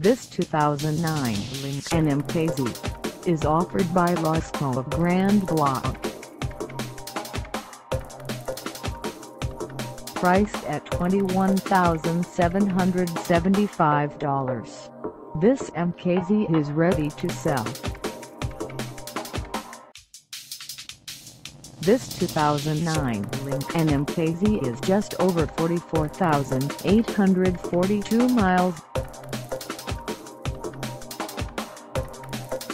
This 2009 Lincoln MKZ is offered by Lasco of Grand Blanc. Priced at $21,775. This MKZ is ready to sell. This 2009 Lincoln MKZ is just over 44,842 miles.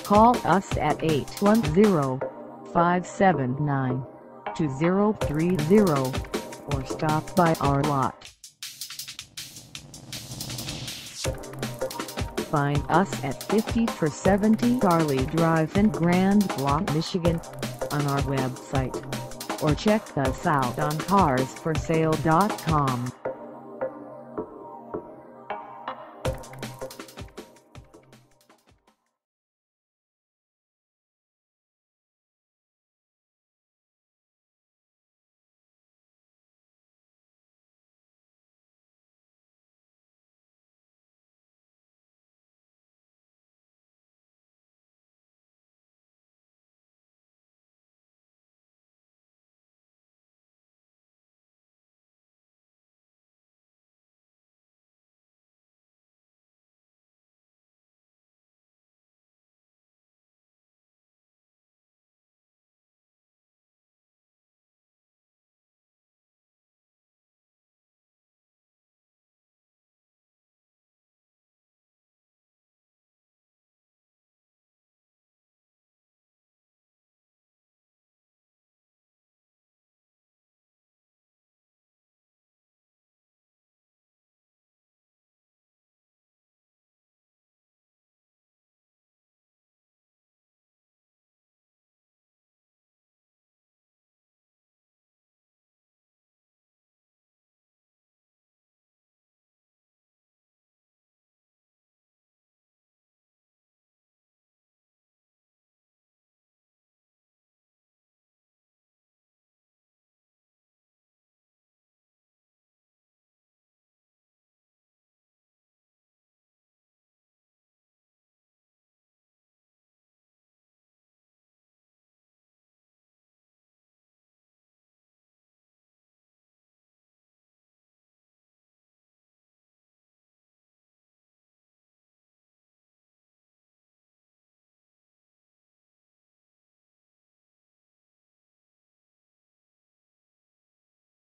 Call us at 810-579-2030 or stop by our lot. Find us at 50 for 70 Charlie Drive in Grand Blanc, Michigan on our website or check us out on carsforsale.com.